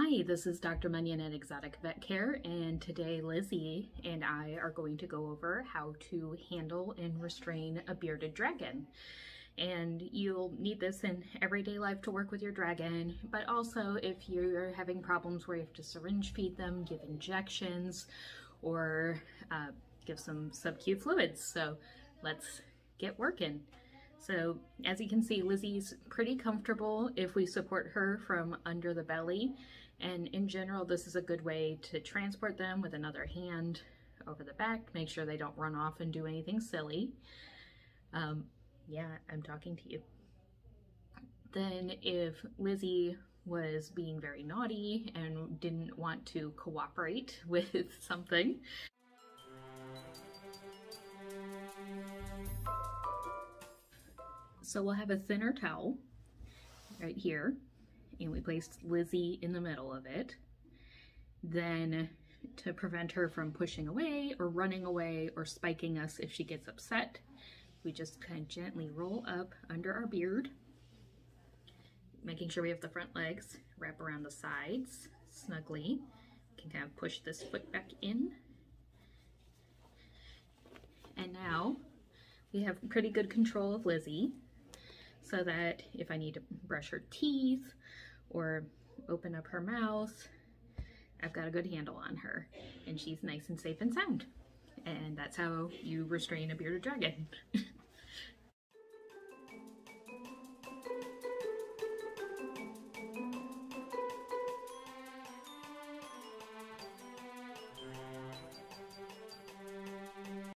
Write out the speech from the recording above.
Hi, this is Dr. Munyon at Exotic Vet Care, and today Lizzie and I are going to go over how to handle and restrain a bearded dragon. And you'll need this in everyday life to work with your dragon, but also if you're having problems where you have to syringe feed them, give injections, or uh, give some sub-Q fluids. So let's get working. So as you can see, Lizzie's pretty comfortable if we support her from under the belly. And in general, this is a good way to transport them with another hand over the back, make sure they don't run off and do anything silly. Um, yeah, I'm talking to you. Then if Lizzie was being very naughty and didn't want to cooperate with something, So we'll have a thinner towel right here, and we place Lizzie in the middle of it. Then to prevent her from pushing away or running away or spiking us if she gets upset, we just kind of gently roll up under our beard, making sure we have the front legs, wrap around the sides snugly. We Can kind of push this foot back in. And now we have pretty good control of Lizzie so that if I need to brush her teeth or open up her mouth, I've got a good handle on her and she's nice and safe and sound. And that's how you restrain a bearded dragon.